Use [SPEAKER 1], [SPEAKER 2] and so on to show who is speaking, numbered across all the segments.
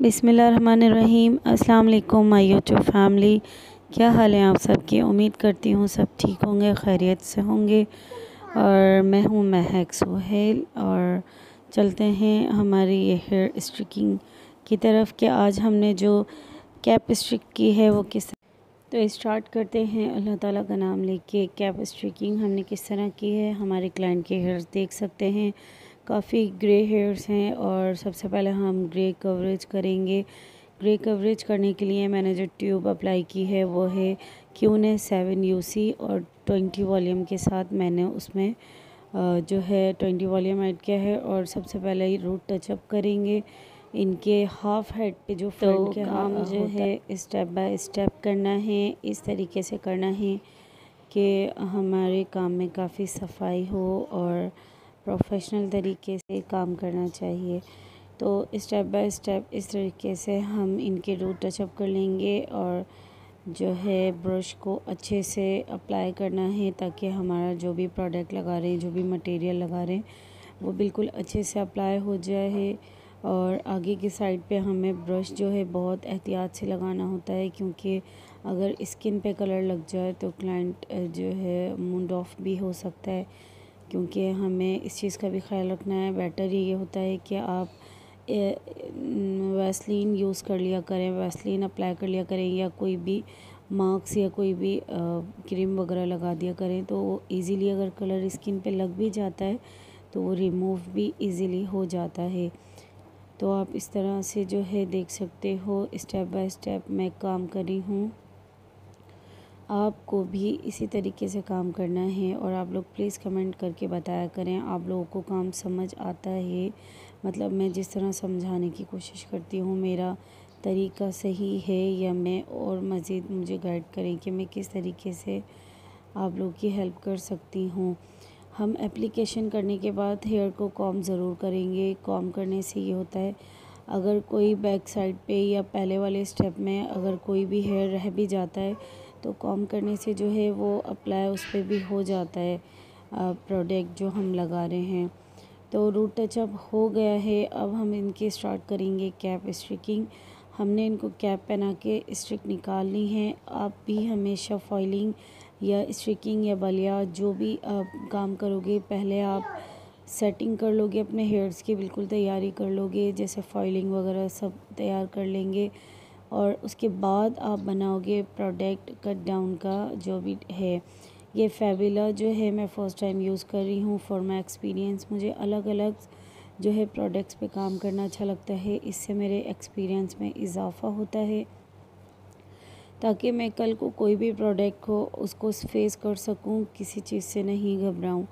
[SPEAKER 1] बिसमीम वालेकुम my YouTube family. क्या हाल है आप सबकी? उम्मीद करती हूँ सब ठीक होंगे, खैरियत से होंगे। और मैं हूँ महक सुहेल और चलते हैं हमारी ये हेयर स्ट्रिकिंग की तरफ़ कि आज हमने जो कैप स्ट्रिक की है वो किस तो स्टार्ट करते हैं। अल्लाह ताला का नाम लेके कैप स्ट्रिकिंग हमने किस तरह की है। हमारे क्लाइंट के हेयर्स देख सकते हैं। काफ़ी ग्रे हेयर्स हैं और सबसे पहले हम ग्रे कवरेज करेंगे। ग्रे कवरेज करने के लिए मैंने जो ट्यूब अप्लाई की है वो है क्यू ने सेवन यू सी और ट्वेंटी वॉल्यूम के साथ मैंने उसमें जो है ट्वेंटी वॉल्यूम ऐड किया है और सबसे पहले रूट टचअप करेंगे। इनके हाफ़ हेड पे जो तो के काम जो है स्टेप बाय स्टेप करना है। इस तरीके से करना है कि हमारे काम में काफ़ी सफ़ाई हो और प्रोफेशनल तरीके से काम करना चाहिए। तो स्टेप बाय स्टेप इस तरीके से हम इनके रूट टचअप कर लेंगे और जो है ब्रश को अच्छे से अप्लाई करना है ताकि हमारा जो भी प्रोडक्ट लगा रहे हैं, जो भी मटेरियल लगा रहे हैं, वो बिल्कुल अच्छे से अप्लाई हो जाए और आगे की साइड पे हमें ब्रश जो है बहुत एहतियात से लगाना होता है क्योंकि अगर स्किन पे कलर लग जाए तो क्लाइंट जो है मुंड ऑफ़ भी हो सकता है। क्योंकि हमें इस चीज़ का भी ख्याल रखना है। बेटर ये होता है कि आप वैसलीन यूज़ कर लिया करें, वैसलीन अप्लाई कर लिया करें या कोई भी मार्क्स या कोई भी क्रीम वगैरह लगा दिया करें तो इजीली अगर कलर स्किन पे लग भी जाता है तो वो रिमूव भी इजीली हो जाता है। तो आप इस तरह से जो है देख सकते हो, स्टेप बाय स्टेप मैं काम कर हूँ। आपको भी इसी तरीके से काम करना है और आप लोग प्लीज़ कमेंट करके बताया करें। आप लोगों को काम समझ आता है। मतलब मैं जिस तरह समझाने की कोशिश करती हूँ, मेरा तरीका सही है या मैं और मज़ीद मुझे गाइड करें कि मैं किस तरीके से आप लोग की हेल्प कर सकती हूँ। हम एप्लीकेशन करने के बाद हेयर को कॉम ज़रूर करेंगे। कॉम करने से ये होता है, अगर कोई बैक साइड पे या पहले वाले स्टेप में अगर कोई भी हेयर रह भी जाता है तो कॉम करने से जो है वो अप्लाई उस पर भी हो जाता है प्रोडक्ट जो हम लगा रहे हैं। तो रूट टचअप हो गया है, अब हम इनके स्टार्ट करेंगे कैप स्ट्रिकिंग हमने इनको कैप पहना के स्ट्रिक निकालनी है। आप भी हमेशा फॉइलिंग या स्ट्रिकिंग या बलिया जो भी आप काम करोगे, पहले आप सेटिंग कर लोगे अपने हेयर्स की, बिल्कुल तैयारी कर लोगे, जैसे फॉइलिंग वगैरह सब तैयार कर लेंगे। और उसके बाद आप बनाओगे प्रोडक्ट कट डाउन का जो भी है। ये फेबिला जो है मैं फ़र्स्ट टाइम यूज़ कर रही हूँ फॉर माई एक्सपीरियंस मुझे अलग अलग जो है प्रोडक्ट्स पे काम करना अच्छा लगता है। इससे मेरे एक्सपीरियंस में इजाफ़ा होता है। ताकि मैं कल को कोई भी प्रोडक्ट हो उसको फेस कर सकूँ, किसी चीज़ से नहीं घबराऊं।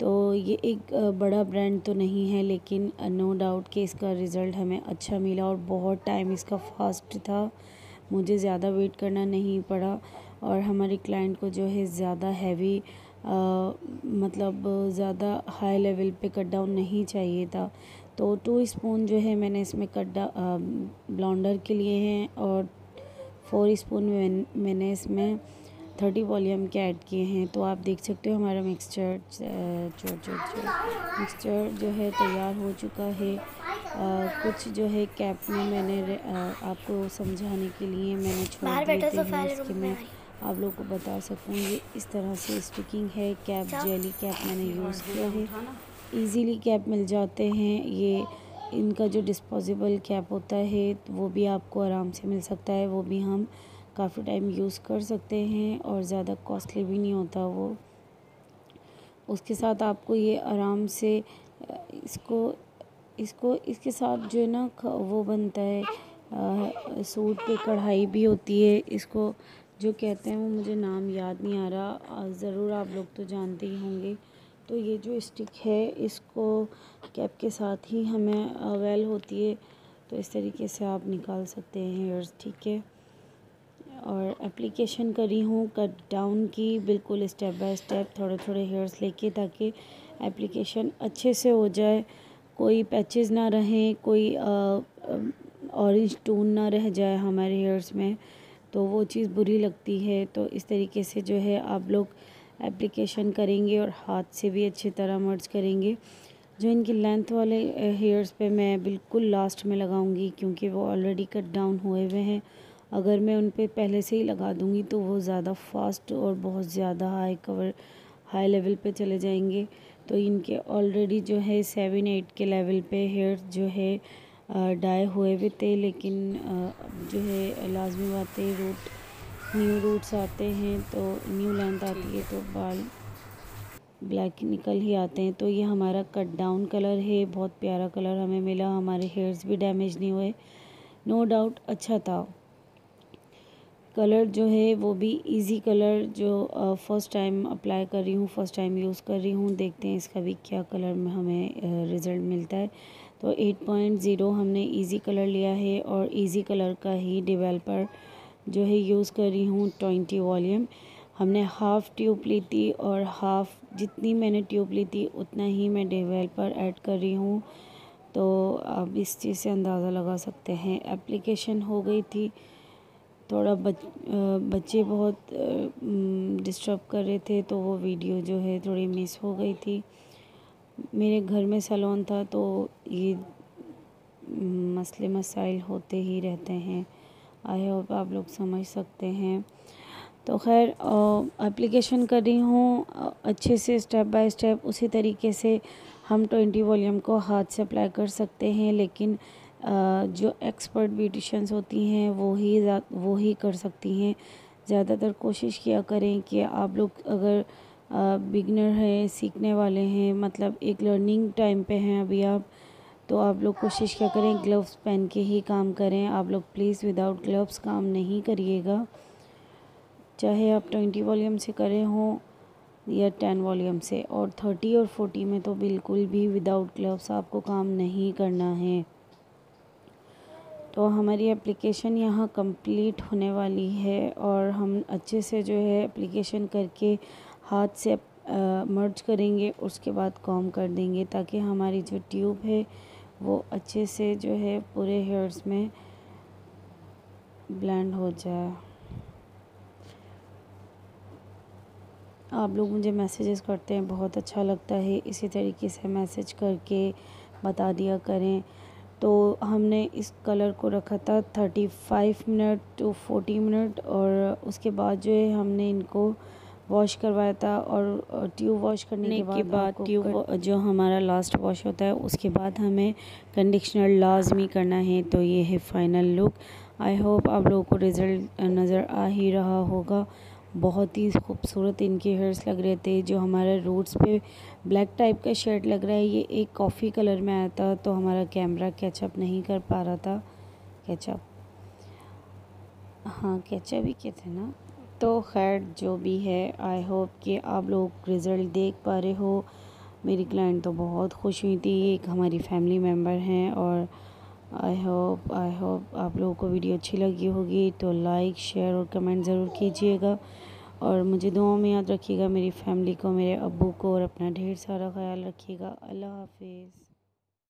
[SPEAKER 1] तो ये एक बड़ा ब्रांड तो नहीं है, लेकिन नो डाउट कि इसका रिज़ल्ट हमें अच्छा मिला और बहुत टाइम इसका फास्ट था। मुझे ज़्यादा वेट करना नहीं पड़ा और हमारे क्लाइंट को जो है ज़्यादा हैवी मतलब ज़्यादा हाई लेवल पे कट डाउन नहीं चाहिए था। तो टू स्पून जो है मैंने इसमें कट ब्लॉन्डर के लिए हैं और फोर स्पून मैंने इसमें थर्टी वॉल्यूम के ऐड किए हैं तो आप देख सकते हो हमारा मिक्सचर जो जो जो मिक्सचर जो है तैयार हो चुका है। आ, कुछ जो है कैप में मैंने आ, आपको समझाने के लिए मैंने छोड़ दिए थे इसके मैं। आप लोगों को बता सकूँ ये इस तरह से स्टिकिंग है कैप जेली कैप मैंने यूज़ किया है। इजीली कैप मिल जाते हैं ये इनका जो डिस्पोजेबल कैप होता है वो भी आपको आराम से मिल सकता है वो भी हम काफ़ी टाइम यूज़ कर सकते हैं और ज़्यादा कॉस्टली भी नहीं होता वो। उसके साथ आपको ये आराम से इसको इसको इसके साथ जो है ना वो बनता है आ, सूट पे कढ़ाई भी होती है। इसको जो कहते हैं वो मुझे नाम याद नहीं आ रहा ज़रूर आप लोग तो जानते ही होंगे। तो ये जो स्टिक है इसको कैप के साथ ही हमें अवेल होती है। तो इस तरीके से आप निकाल सकते हैं हेयर्स ठीक है? और एप्लीकेशन करी हूँ कट डाउन की, बिल्कुल स्टेप बाय स्टेप थोड़े थोड़े हेयर्स लेके ताकि एप्लीकेशन अच्छे से हो जाए। कोई पैचेस ना रहें, कोई ऑरेंज टोन ना रह जाए हमारे हेयर्स में तो वो चीज़ बुरी लगती है। तो इस तरीके से जो है आप लोग एप्लीकेशन करेंगे और हाथ से भी अच्छी तरह मर्ज करेंगे। जो इनकी लेंथ वाले हेयर्स पे मैं बिल्कुल लास्ट में लगाऊँगी क्योंकि वो ऑलरेडी कट डाउन हुए हुए हैं। अगर मैं उन पर पहले से ही लगा दूँगी तो वो ज़्यादा फास्ट और बहुत ज़्यादा हाई कवर हाई लेवल पे चले जाएँगे। तो इनके ऑलरेडी जो है सेवन एट के लेवल पे हेयर जो है डाई हुए हुए थे, लेकिन जो है लाजमी बात है रूट न्यू रूट्स आते हैं तो न्यू लेंथ आती है तो बाल ब्लैक निकल ही आते हैं। तो ये हमारा कट डाउन कलर है, बहुत प्यारा कलर हमें मिला, हमारे हेयर्स भी डैमेज नहीं हुए। नो डाउट अच्छा था। कलर जो है वो भी इजी कलर जो फ़र्स्ट टाइम अप्लाई कर रही हूँ फ़र्स्ट टाइम यूज़ कर रही हूँ। देखते हैं इसका भी क्या कलर में हमें रिज़ल्ट मिलता है। तो 8.0 हमने इजी कलर लिया है और इजी कलर का ही डेवलपर जो है यूज़ कर रही हूँ ट्वेंटी वॉल्यूम हमने हाफ़ ट्यूब ली थी और हाफ़ जितनी मैंने ट्यूब ली थी, उतना ही मैं डेवेलपर ऐड कर रही हूँ। तो आप इस चीज़ से अंदाज़ा लगा सकते हैं। एप्लीकेशन हो गई थी। थोड़ा बच बच्चे बहुत डिस्टर्ब कर रहे थे तो वो वीडियो जो है थोड़ी मिस हो गई थी। मेरे घर में सलोन था तो ये मसले मसाइल होते ही रहते हैं। आई होप आप लोग समझ सकते हैं। तो खैर एप्लीकेशन कर रही हूँ अच्छे से स्टेप बाय स्टेप उसी तरीके से हम ट्वेंटी वॉल्यूम को हाथ से अप्लाई कर सकते हैं, लेकिन जो एक्सपर्ट ब्यूटिशंस होती हैं, वो ही वो ही कर सकती हैं। ज़्यादातर कोशिश किया करें कि आप लोग अगर बिगनर हैं, सीखने वाले हैं मतलब एक लर्निंग टाइम पे हैं अभी आप तो आप लोग कोशिश क्या करें ग्लव्स पहन के ही काम करें। आप लोग प्लीज़ विदाउट ग्लव्स काम नहीं करिएगा। चाहे आप ट्वेंटी वॉल्यूम से करें हों या टेन वॉल्यूम से, और थर्टी और फोर्टी में तो बिल्कुल भी विदाउट ग्लव्स आपको काम नहीं करना है। तो हमारी एप्लीकेशन यहाँ कंप्लीट होने वाली है और हम अच्छे से जो है एप्लीकेशन करके हाथ से मर्ज करेंगे, उसके बाद कॉम कर देंगे ताकि हमारी जो ट्यूब है वो अच्छे से जो है पूरे हेयर्स में ब्लेंड हो जाए। आप लोग मुझे मैसेजेस करते हैं, बहुत अच्छा लगता है। इसी तरीके से मैसेज करके बता दिया करें। तो हमने इस कलर को रखा था thirty five minute to forty minute और उसके बाद जो है हमने इनको वॉश करवाया था और ट्यूब वॉश करने के बाद, के बाद ट्यूब जो हमारा लास्ट वॉश होता है उसके बाद हमें कंडीशनर लाजमी करना है तो ये है फाइनल लुक आई होप आप लोगों को रिज़ल्ट नज़र आ ही रहा होगा। बहुत ही खूबसूरत इनके हेयर्स लग रहे थे, जो हमारे रूट्स पे ब्लैक टाइप का शर्ट लग रहा है। ये एक कॉफ़ी कलर में आया था तो हमारा कैमरा कैचअप नहीं कर पा रहा था। कैचअप हाँ कैचअप ही के थे ना। तो खैर, जो भी है आई होप कि आप लोग रिज़ल्ट देख पा रहे हो। मेरी क्लाइंट तो बहुत खुश हुई थी, एक हमारी फैमिली मेंबर हैं और आई होप आई होप आप लोगों को वीडियो अच्छी लगी होगी तो लाइक शेयर और कमेंट ज़रूर कीजिएगा। और मुझे दुआओं में याद रखिएगा, मेरी फैमिली को, मेरे अबू को और अपना ढेर सारा ख्याल रखिएगा। अल्लाह हाफिज़।